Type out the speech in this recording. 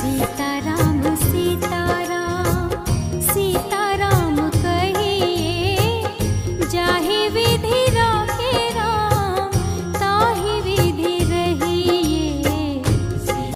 Sitaram